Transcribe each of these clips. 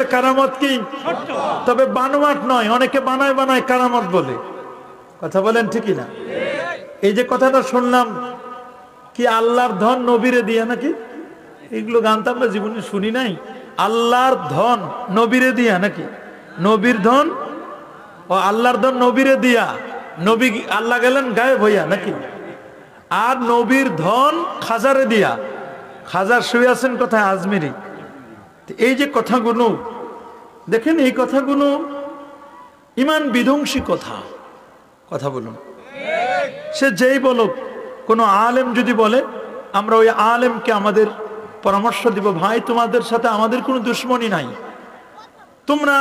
আলেমের কারামত কি? তবে বানোয়াট নয়, অনেকে বানায় বানায় কারামত বলে। কথা বলেন ঠিকই না? এই যে কথাটা শুনলাম, কি আল্লাহর ধন নবীরে দিয়া নাকি? এগুলো গান তো আমরা জীবনে শুনি নাই। আল্লাহর ধন নবীরে দিয়া নাকি? নবীর ধন? ও আল্লাহর ধন নবীরে দিয়া। নবী আল্লাহ গেলেন গায়ে ভইয়া নাকি? আর নবীর ধন খাজারে দিয়া। খাজার শুয়ে আছেন কোথায়? আজমিরি। এই যে কথাগুলো, দেখেন এই কথাগুলো ইমান বিধ্বংসী কথা। কথা বলুন। সে যেই বলুক, কোনো আলেম যদি বলে, আমরা ওই আলেমকে আমাদের পরামর্শ দিব, ভাই, তোমাদের সাথে আমাদের কোনো দুশ্মনী নাই। তোমরা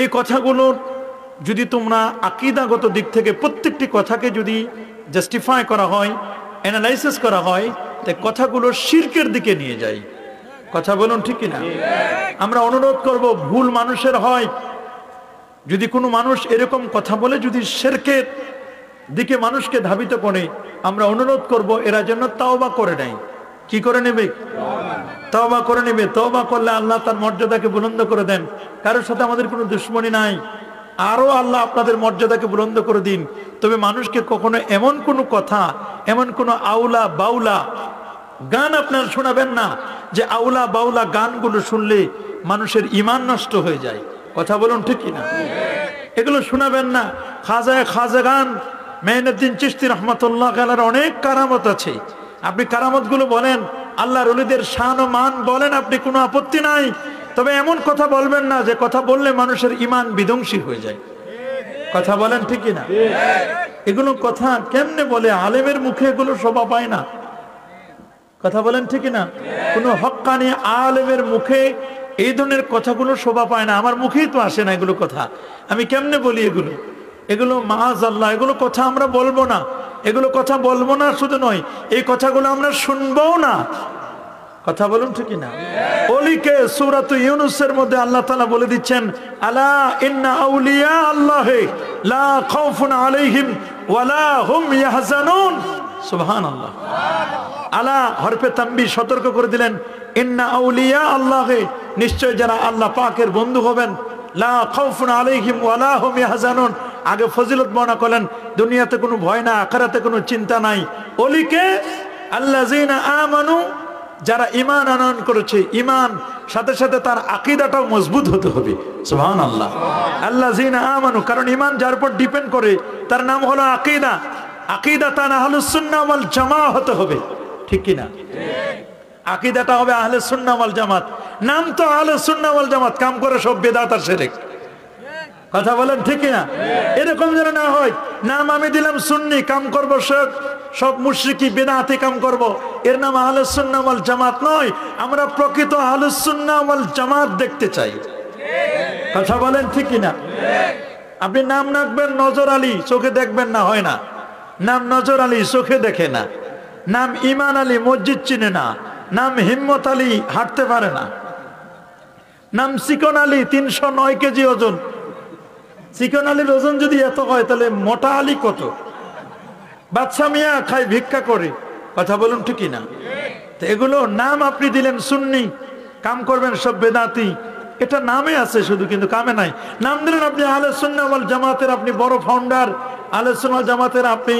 এই কথাগুলোর যদি তোমরা আকিদাগত দিক থেকে প্রত্যেকটি কথাকে যদি জাস্টিফাই করা হয় অ্যানালাইসিস করা হয়, তাই কথাগুলো শির্কের দিকে নিয়ে যায় কথা বলুন ঠিক কিনা? আমরা অনুরোধ করব, ভুল মানুষের হয়। যদি কোনো মানুষ এরকম কথা বলে, যদি শেরকের দিকে মানুষকে ধাবিত করে, আমরা অনুরোধ করব, এরা যেন তাওবা করে নেয়। কি করে নেবে? তওবা করে নেবে। তওবা করলে আল্লাহ তার মর্যাদাকে বুলন্দ করে দেন। কারোর সাথে আমাদের কোনো দুশ্মনী নাই। আরও আল্লাহ আপনাদের মর্যাদাকে বুলন্দ করে দিন। তবে মানুষকে কখনো এমন কোনো কথা, এমন কোনো আউলা বাউলা গান আপনার শোনাবেন না। যে আউলা বাউলা গানগুলো শুনলে মানুষের ইমান নষ্ট হয়ে যায়। কথা বলুন ঠিক না এগুলো শোনাবেন না। খাজায় খাজা গান, মেহনুদ্দিন চিস্তি রহমতুল্লাহ গালার অনেক কারামত আছে। আপনি কারামতগুলো বলেন আল্লাহ রলিদের শান ও মান বলেন, আপনি কোনো আপত্তি নাই। তবে এমন কথা বলবেন না যে কথা বললে মানুষের ইমান বিধ্বংসী হয়ে যায়। কথা বলেন ঠিকই না এগুলো কথা কেমনে বলে? আলেমের মুখে এগুলো শোভা পায় না। কথা বলেন ঠিকই না? কোনো হক্কানি আলেমের মুখে এই ধরনের কথাগুলো শোভা পায় না। আমার মুখেই তো আসে না এগুলো কথা। আমি কেমনে বলি এগুলো? এগুলো মাহাজ আল্লাহ এগুলো কথা আমরা বলব না। এগুলো কথা বলব না শুধু নয়, এই কথাগুলো আমরা শুনব না। কথা বলুন ঠিকই না? অলিকে সুরাত ইউনুসের মধ্যে আল্লাহ তালা বলে দিচ্ছেন, আলা ইন্না আউলিয়া আল্লাহ লা খাউফুন আলাইহিম ওয়ালা হুম ইয়াহজানুন। সুবহানাল্লাহ। আলা হরফে তাম্বি সতর্ক করে দিলেন, ইন্না আউলিয়া আল্লাহ নিশ্চয় যারা আল্লাহ পাকের বন্ধু হবেন। লা খাউফুন আলাইহিম ওয়ালা হুম ইয়াহজানুন। আগে ফজিলত বর্ণনা করলেন, দুনিয়াতে কোনো ভয় না আখারাতে কোনো চিন্তা নাই। অলিকে, আল্লাযিনা আমানু যারা ইমান আনয়ন করেছে ইমান সাথে সাথে তার আকিদাটাও মজবুত হতে হবে। সুহান আল্লাহ আমানু, কারণ ইমান যার উপর ডিপেন্ড করে, তার নাম হলো আকিদা। আকিদা তা না হলো সুন্নামাল জামা হতে হবে। ঠিক কিনা? আকিদাটা হবে আহলে সুন্নামাল জামাত। নাম তো আহলে সুন্নামাল জামাত, কাম করে সব বেদাত আর সেরেক কথা বলেন ঠিক না এরকম যেন না হয়, নাম আমি দিলাম সুন্নি, কাম করব সব সব মুশ্রিকি বেদাতে কাম করব। এর নাম আহলুসুন্নামাল জামাত নয়, আমরা প্রকৃত আহলুসুন্নামাল জামাত দেখতে চাই। কথা বলেন ঠিক না আপনি নাম রাখবেন নজর আলী, চোখে দেখবেন না, হয় না। নাম নজর আলী, চোখে দেখে না। নাম ইমান আলী মসজিদ চিনে না, নাম হিম্মত আলী হাঁটতে পারে না। নাম সিকন আলী তিনশো নয় কেজি ওজন। চিকন আলীর ওজন যদি এত হয়, তাহলে মোটা আলী কত? বাচ্চা মিয়া খাই ভিক্ষা করে। কথা বলুন ঠিকই না? এগুলো নাম আপনি দিলেন সুন্নি, কাম করবেন সব বেদাতি। এটা নামে আছে শুধু, কিন্তু কামে নাই। নাম দিলেন আপনি আলে সুন্নাওয়াল জামাতের, আপনি বড় ফাউন্ডার আলে সুন্নাল জামাতের আপনি।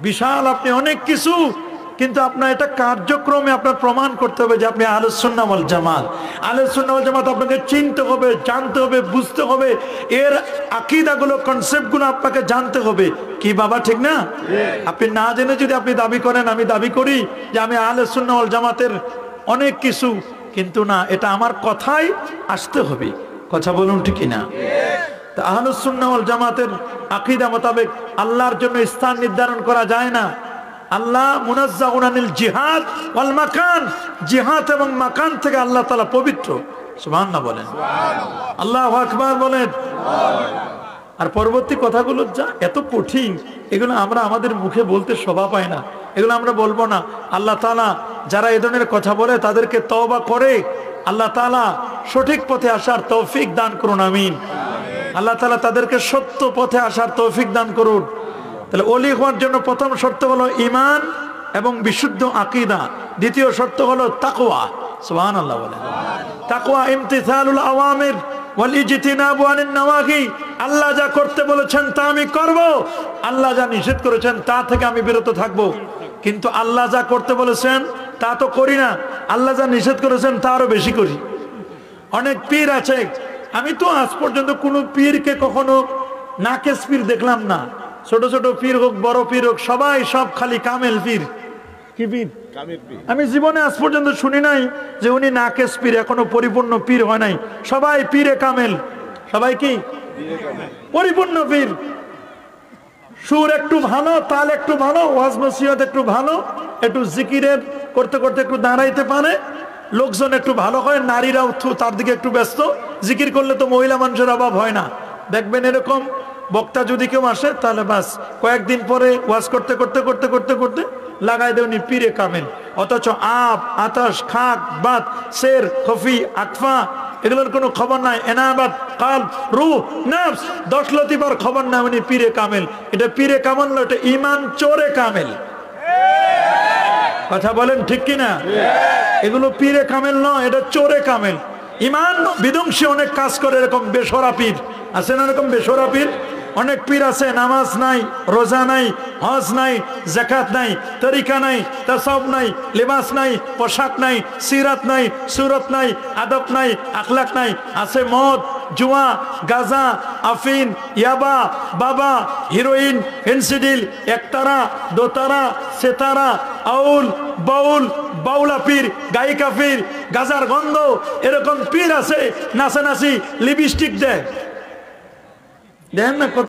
বিশাল আপনি অনেক কিছু কিন্তু আপনার এটা কার্যক্রমে আপনার প্রমাণ করতে হবে যে আপনি আলোচনামল জামাত। আলোচনামল জামাত আপনাকে চিনতে হবে জানতে হবে বুঝতে হবে। এর আকিদাগুলো কনসেপ্টগুলো আপনাকে জানতে হবে। কি বাবা ঠিক না? আপনি না জেনে যদি আপনি দাবি করেন আমি দাবি করি যে আমি আলোচনামল জামাতের অনেক কিছু কিন্তু না এটা আমার কথাই আসতে হবে। কথা বলুন ঠিকই না জামাতের আকিদা মোতাবেক আল্লাহর জন্য স্থান নির্ধারণ করা যায় না। আল্লাহ মুনাজ্জাউনানিল জিহাদ ওয়াল মাকান। জিহাদ এবং মাকান থেকে আল্লাহ তাআলা পবিত্র। সুবহানাল্লাহ বলেন। আল্লাহু আকবার বলেন। আর পরবর্তী কথাগুলো যা এত কঠিন এগুলো আমরা আমাদের মুখে বলতে শোভা পাই না। এগুলো আমরা বলব না। আল্লাহ তাআলা যারা এ ধরনের কথা বলে তাদেরকে তওবা করে। আল্লাহ তাআলা সঠিক পথে আসার তৌফিক দান করুন আমিন। আল্লাহ তাআলা তাদেরকে সত্য পথে আসার তৌফিক দান করুন। তাহলে অলি হওয়ার জন্য প্রথম শর্ত হলো ইমান এবং বিশুদ্ধ আকিদা। দ্বিতীয় শর্ত হলো তাকওয়া। সুবহান আল্লাহ বলেন তাকওয়া ইমতিসালুল আওয়ামির আল্লাহ যা করতে বলেছেন তা আমি করব। আল্লাহ যা নিষেধ করেছেন তা থেকে আমি বিরত থাকব। কিন্তু আল্লাহ যা করতে বলেছেন তা তো করি না। আল্লাহ যা নিষেধ করেছেন তা আরও বেশি করি। অনেক পীর আছে আমি তো আজ পর্যন্ত কোনো পীরকে কখনো নাকেস পীর দেখলাম না। ছোট ছোট পীর হোক বড় পীর হোক সবাই সব খালি কামেল পীর। কি পীর? আমি জীবনে আজ পর্যন্ত শুনি নাই যে উনি নাকেস পীর এখনও পরিপূর্ণ পীর হয় নাই। সবাই পীরে কামেল। সবাই কি? পরিপূর্ণ পীর। সুর একটু ভালো তাল একটু ভালো ওয়াজ নসিহত একটু ভালো একটু জিকিরের করতে করতে একটু দাঁড়াইতে পারে। লোকজন একটু ভালো হয় নারীরাও তার দিকে একটু ব্যস্ত। জিকির করলে তো মহিলা মানুষের অভাব হয় না। দেখবেন এরকম বক্তা যদি কেউ আসে, তাহলে বাস কয়েকদিন পরে ওয়াজ করতে করতে করতে করতে করতে লাগাই দেওনি পীরে কামেল। অথচ আপ আতাস খাক, বাত, শের, খফি আকফা এগুলোর কোনো খবর নাই। এনাবাদ কাল রু নাফস, দশ লতিবার খবর নাই উনি পীরে কামেল। এটা পীরে কামেল না, এটা ইমান চোরে কামেল। কথা বলেন ঠিক কিনা? এগুলো পীরে কামেল নয়, এটা চোরে কামেল। ইমান বিধ্বংসী অনেক কাজ করে, এরকম বেসরা পীর। আছে না এরকম বেসরা পীর? অনেক পীর আছে, নামাজ নাই, রোজা নাই, হজ নাই জাকাত নাই, তরিকা নাই তসব নাই, লিবাস নাই, পোশাক নাই, সিরাত নাই, সুরত নাই, আদব নাই আখলাক নাই, আছে মদ, জুয়া, গাজা, আফিন, ইয়াবা, বাবা, হিরোইন ফেন্সিডিল একতারা, দোতারা, সেতারা, আউল, বাউল, বাউলা পীর, গায়িকা পীর, গাজার গন্ধ, এরকম পীর আছে, নাচানাচি, লিপস্টিক দেয়। দেখেন না কত